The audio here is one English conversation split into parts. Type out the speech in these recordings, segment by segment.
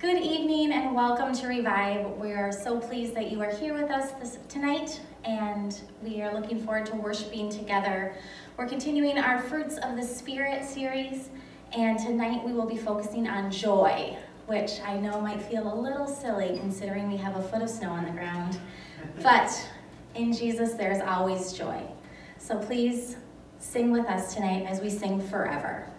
Good evening and welcome to Revive. We are so pleased that you are here with us this, tonight and we are looking forward to worshiping together. We're continuing our Fruits of the Spirit series and tonight we will be focusing on joy, which I know might feel a little silly considering we have a foot of snow on the ground. But in Jesus, there's always joy. So please sing with us tonight as we sing forever.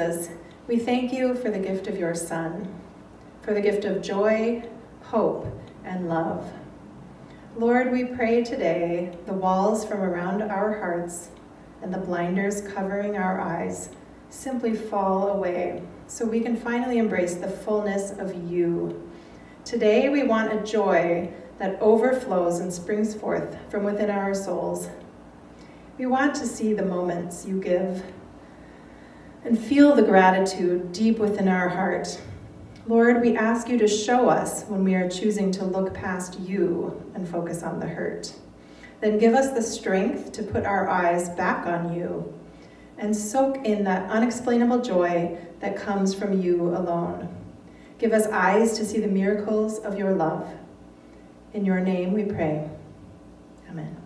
Jesus, we thank you for the gift of your Son, for the gift of joy, hope, and love. Lord, we pray today the walls from around our hearts and the blinders covering our eyes simply fall away so we can finally embrace the fullness of you. Today we want a joy that overflows and springs forth from within our souls. We want to see the moments you give and feel the gratitude deep within our heart. Lord, we ask you to show us when we are choosing to look past you and focus on the hurt. Then give us the strength to put our eyes back on you and soak in that unexplainable joy that comes from you alone. Give us eyes to see the miracles of your love. In your name we pray. Amen.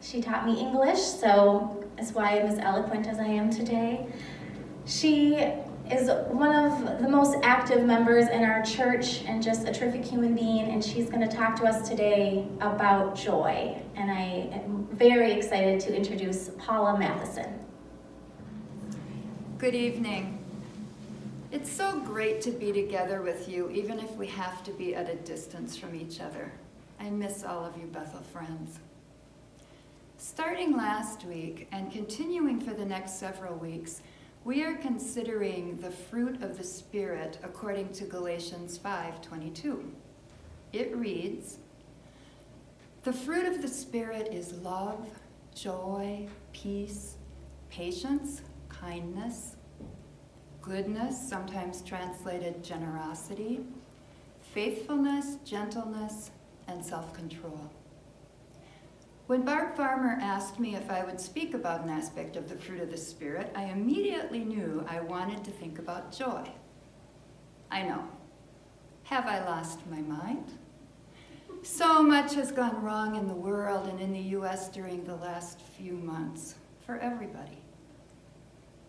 She taught me English, so that's why I'm as eloquent as I am today. She is one of the most active members in our church and just a terrific human being, and she's going to talk to us today about joy. And I am very excited to introduce Paula Matheson. Good evening. It's so great to be together with you, even if we have to be at a distance from each other. I miss all of you Bethel friends. Starting last week and continuing for the next several weeks, we are considering the fruit of the Spirit according to Galatians 5:22. It reads, "The fruit of the Spirit is love, joy, peace, patience, kindness, goodness, sometimes translated generosity, faithfulness, gentleness, and self-control. When Barb Farmer asked me if I would speak about an aspect of the fruit of the Spirit, I immediately knew I wanted to think about joy. I know. Have I lost my mind? So much has gone wrong in the world and in the U.S. during the last few months for everybody.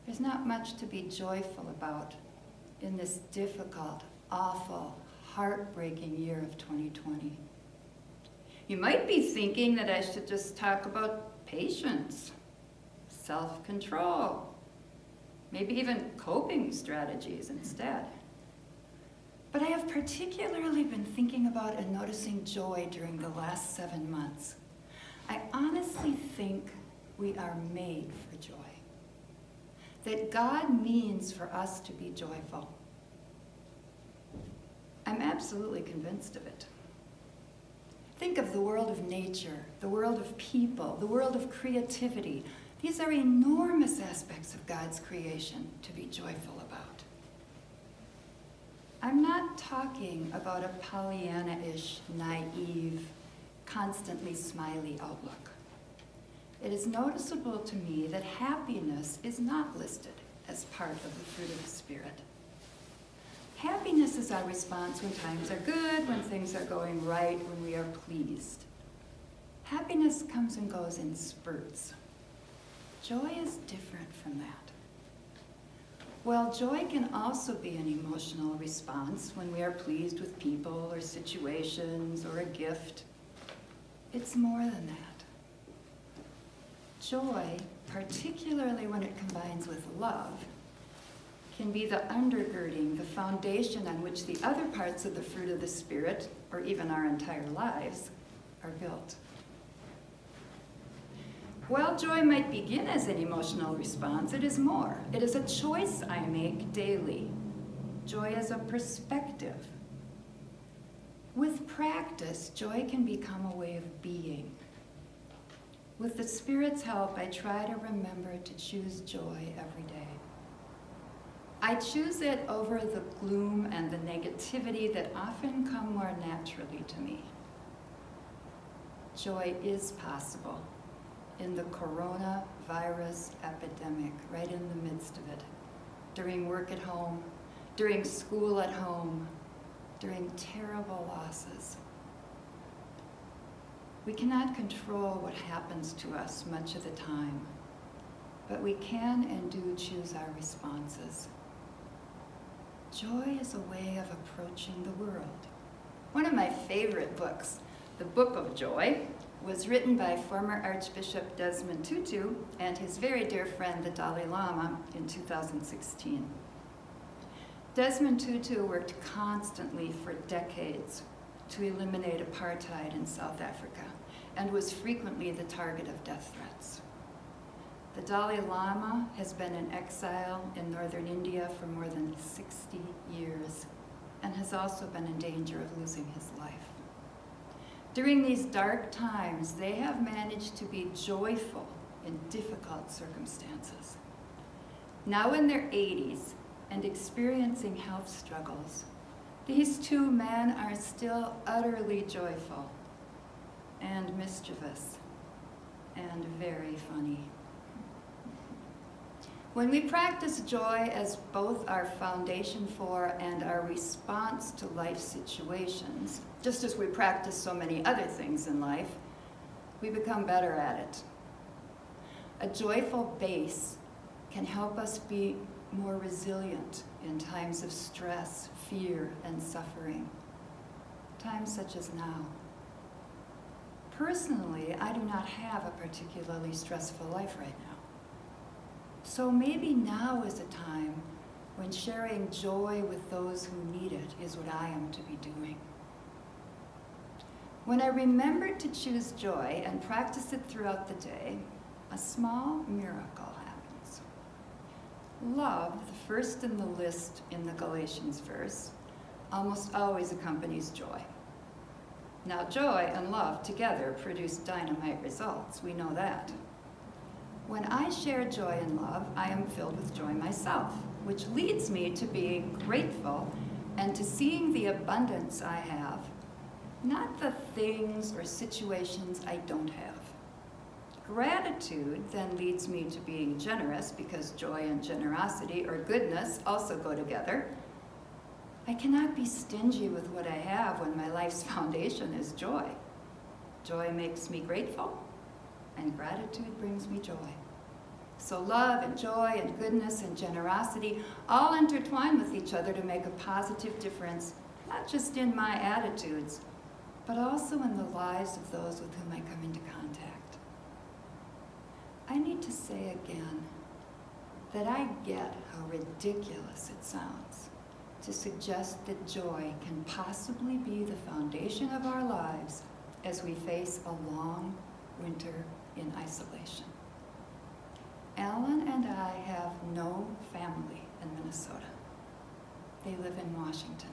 There's not much to be joyful about in this difficult, awful, heartbreaking year of 2020. You might be thinking that I should just talk about patience, self-control, maybe even coping strategies instead. But I have particularly been thinking about and noticing joy during the last seven months. I honestly think we are made for joy. That God means for us to be joyful. I'm absolutely convinced of it. Think of the world of nature, the world of people, the world of creativity. These are enormous aspects of God's creation to be joyful about. I'm not talking about a Pollyanna-ish, naive, constantly smiley outlook. It is noticeable to me that happiness is not listed as part of the fruit of the Spirit. Happiness is our response when times are good, when things are going right, when we are pleased. Happiness comes and goes in spurts. Joy is different from that. Well, joy can also be an emotional response when we are pleased with people or situations or a gift. It's more than that. Joy, particularly when it combines with love, can be the undergirding, the foundation on which the other parts of the fruit of the Spirit, or even our entire lives, are built. While joy might begin as an emotional response, it is more. It is a choice I make daily. Joy is a perspective. With practice, joy can become a way of being. With the Spirit's help, I try to remember to choose joy every day. I choose it over the gloom and the negativity that often come more naturally to me. Joy is possible in the coronavirus epidemic, right in the midst of it, during work at home, during school at home, during terrible losses. We cannot control what happens to us much of the time, but we can and do choose our responses. Joy is a way of approaching the world. One of my favorite books, The Book of Joy, was written by former Archbishop Desmond Tutu and his very dear friend, the Dalai Lama, in 2016. Desmond Tutu worked constantly for decades to eliminate apartheid in South Africa and was frequently the target of death threats. The Dalai Lama has been in exile in northern India for more than 60 years and has also been in danger of losing his life. During these dark times, they have managed to be joyful in difficult circumstances. Now in their 80s and experiencing health struggles, these two men are still utterly joyful and mischievous and very funny. When we practice joy as both our foundation for and our response to life situations, just as we practice so many other things in life, we become better at it. A joyful base can help us be more resilient in times of stress, fear, and suffering, times such as now. Personally, I do not have a particularly stressful life right now. So maybe now is a time when sharing joy with those who need it is what I am to be doing. When I remember to choose joy and practice it throughout the day, a small miracle happens. Love, the first in the list in the Galatians verse, almost always accompanies joy. Now joy and love together produce dynamite results, we know that. When I share joy and love, I am filled with joy myself. which leads me to being grateful and to seeing the abundance I have, not the things or situations I don't have. Gratitude then leads me to being generous because joy and generosity or goodness also go together. I cannot be stingy with what I have when my life's foundation is joy. Joy makes me grateful, and gratitude brings me joy. So love and joy and goodness and generosity all intertwine with each other to make a positive difference, not just in my attitudes, but also in the lives of those with whom I come into contact. I need to say again that I get how ridiculous it sounds to suggest that joy can possibly be the foundation of our lives as we face a long winter in isolation. Alan and I have no family in Minnesota. They live in Washington.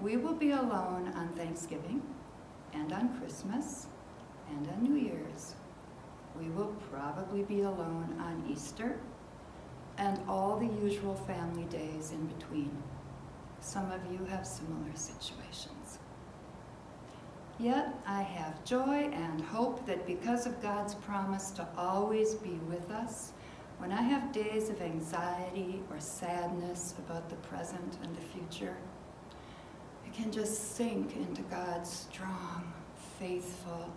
We will be alone on Thanksgiving and on Christmas and on New Year's. We will probably be alone on Easter and all the usual family days in between. Some of you have similar situations. Yet I have joy and hope that because of God's promise to always be with us, when I have days of anxiety or sadness about the present and the future, I can just sink into God's strong, faithful,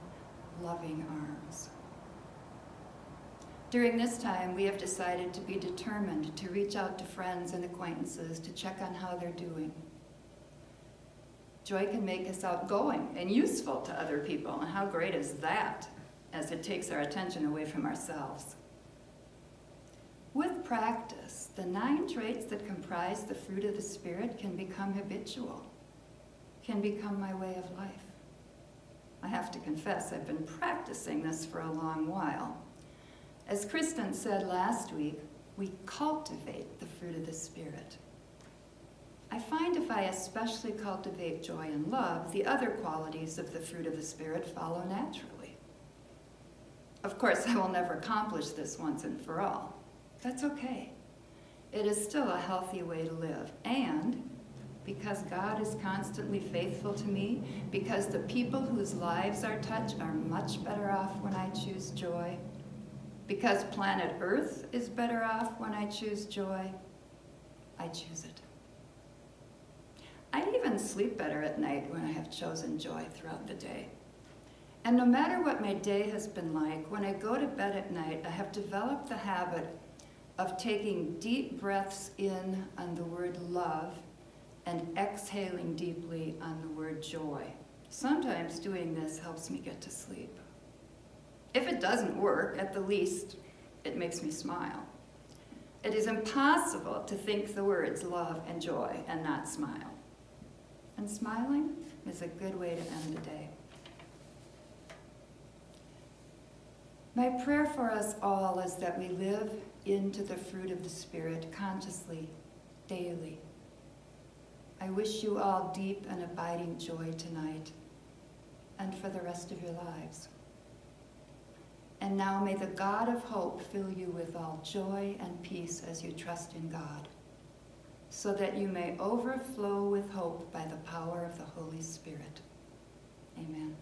loving arms. During this time, we have decided to be determined to reach out to friends and acquaintances to check on how they're doing. Joy can make us outgoing and useful to other people, and how great is that as it takes our attention away from ourselves. With practice, the nine traits that comprise the fruit of the Spirit can become habitual, can become my way of life. I have to confess, I've been practicing this for a long while. As Kristen said last week, we cultivate the fruit of the Spirit. I find if I especially cultivate joy and love, the other qualities of the fruit of the Spirit follow naturally. Of course, I will never accomplish this once and for all. That's okay. It is still a healthy way to live. And because God is constantly faithful to me, because the people whose lives are touched are much better off when I choose joy, because planet Earth is better off when I choose joy, I choose it. Sleep better at night when I have chosen joy throughout the day. And no matter what my day has been like, when I go to bed at night, I have developed the habit of taking deep breaths in on the word love and exhaling deeply on the word joy. Sometimes doing this helps me get to sleep. If it doesn't work, at the least, it makes me smile. It is impossible to think the words love and joy and not smile and smiling is a good way to end the day. My prayer for us all is that we live into the fruit of the Spirit consciously, daily. I wish you all deep and abiding joy tonight and for the rest of your lives. And now may the God of hope fill you with all joy and peace as you trust in God so that you may overflow with hope by the power of the Holy Spirit. Amen.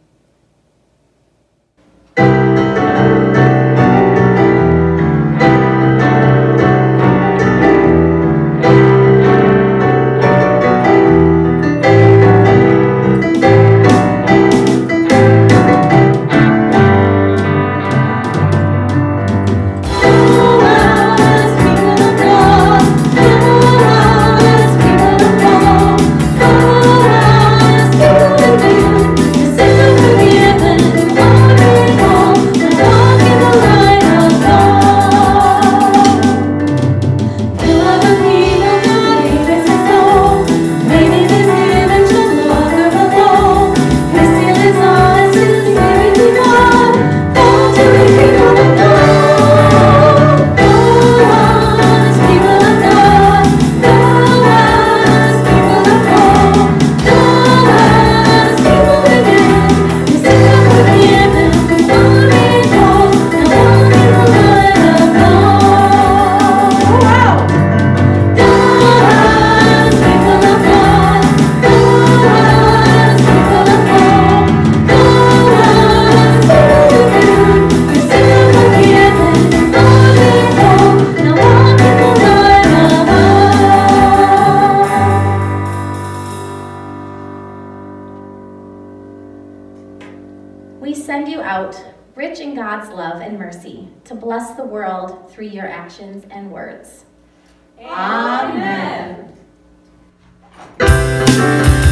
and mercy, to bless the world through your actions and words. Amen. Amen.